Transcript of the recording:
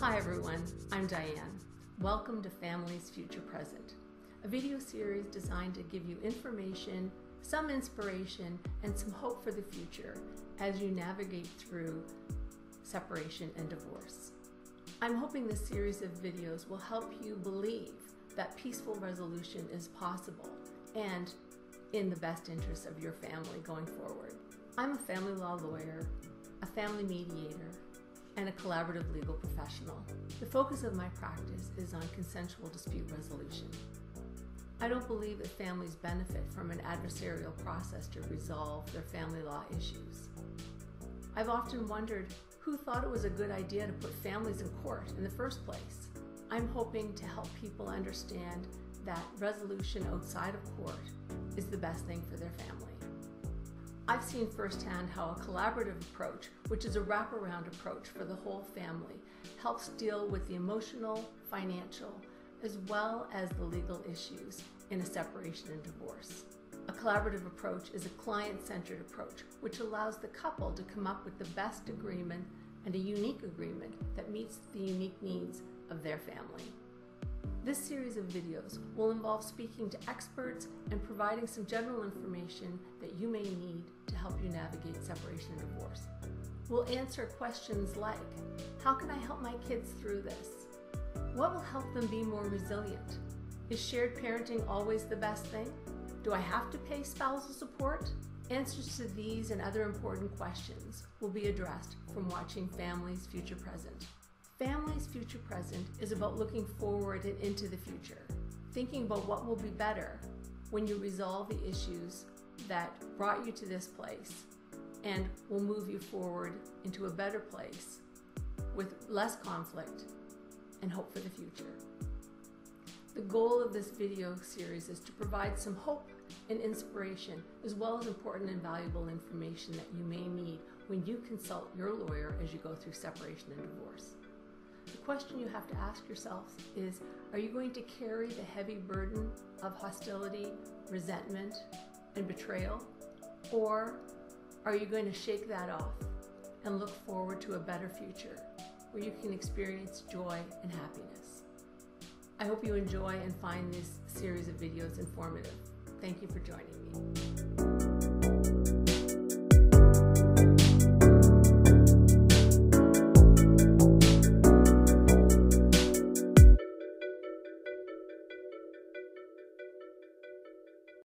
Hi everyone, I'm Diane. Welcome to Families Future Present, a video series designed to give you information, some inspiration, and some hope for the future as you navigate through separation and divorce. I'm hoping this series of videos will help you believe that peaceful resolution is possible and in the best interest of your family going forward. I'm a family law lawyer, a family mediator, and a collaborative legal professional. The focus of my practice is on consensual dispute resolution. I don't believe that families benefit from an adversarial process to resolve their family law issues. I've often wondered who thought it was a good idea to put families in court in the first place. I'm hoping to help people understand that resolution outside of court is the best thing for their family. I've seen firsthand how a collaborative approach, which is a wraparound approach for the whole family, helps deal with the emotional, financial, as well as the legal issues in a separation and divorce. A collaborative approach is a client centered approach, which allows the couple to come up with the best agreement and a unique agreement that meets the unique needs of their family. This series of videos will involve speaking to experts and providing some general information that you may need help you navigate separation and divorce. We'll answer questions like How can I help my kids through this? What will help them be more resilient? Is shared parenting always the best thing? Do I have to pay spousal support? Answers to these and other important questions will be addressed from watching Families Future Present. Families Future Present is about looking forward and into the future, thinking about what will be better when you resolve the issues that brought you to this place and will move you forward into a better place with less conflict and hope for the future. The goal of this video series is to provide some hope and inspiration, as well as important and valuable information that you may need when you consult your lawyer as you go through separation and divorce. The question you have to ask yourself is Are you going to carry the heavy burden of hostility, resentment, and betrayal? Or are you going to shake that off and look forward to a better future where you can experience joy and happiness? I hope you enjoy and find this series of videos informative. Thank you for joining me.